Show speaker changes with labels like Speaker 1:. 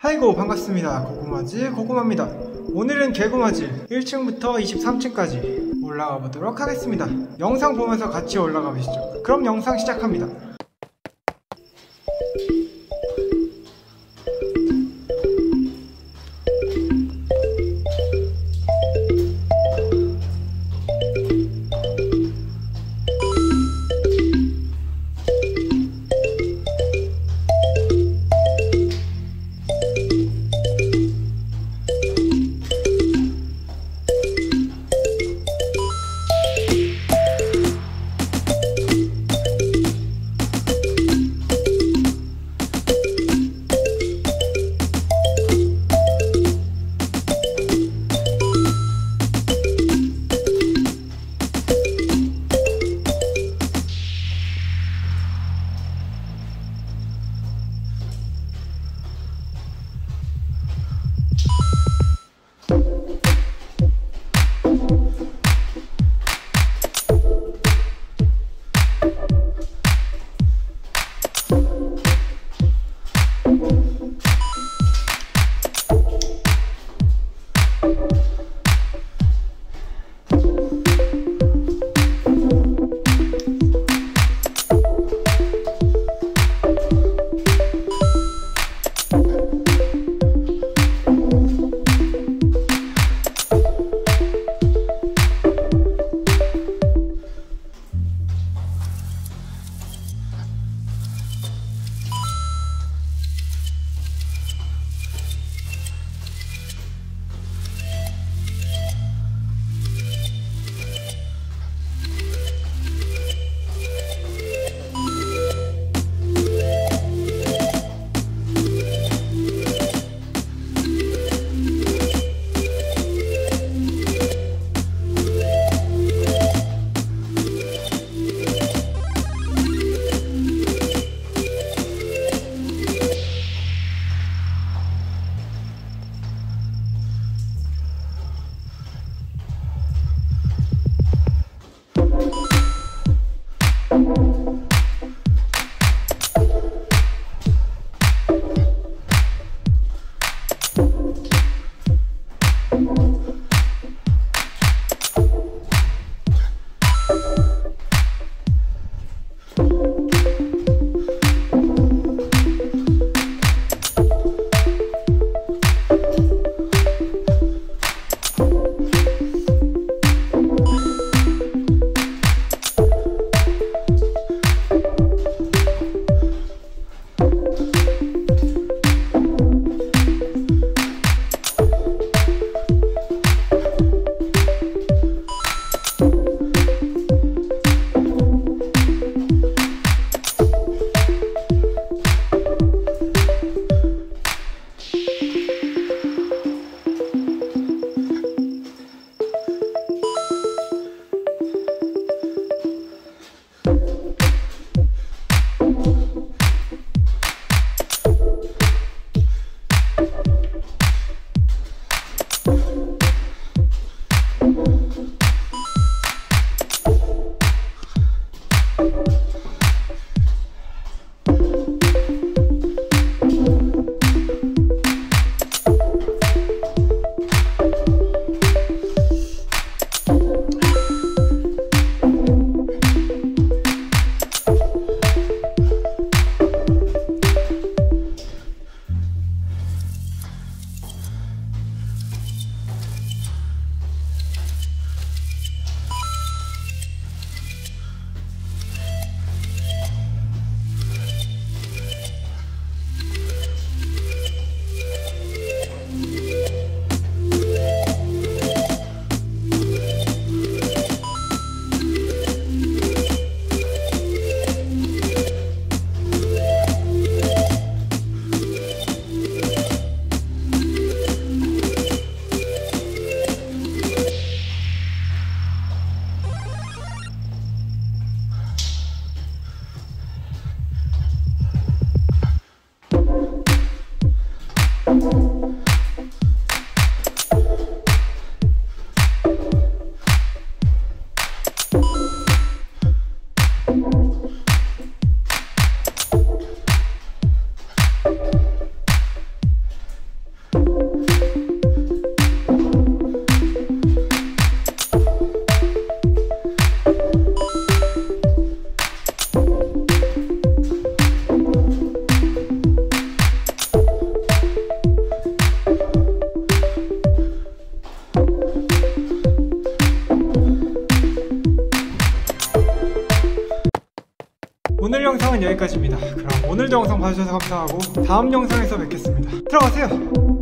Speaker 1: 아이고 반갑습니다. 고구마지 고구마입니다. 오늘은 개구마지 1층부터 23층까지 올라가 보도록 하겠습니다. 영상 보면서 같이 올라가 보시죠. 그럼 영상 시작합니다 오늘 영상은 여기까지입니다. 그럼 오늘도 영상 봐주셔서 감사하고 다음 영상에서 뵙겠습니다. 들어가세요.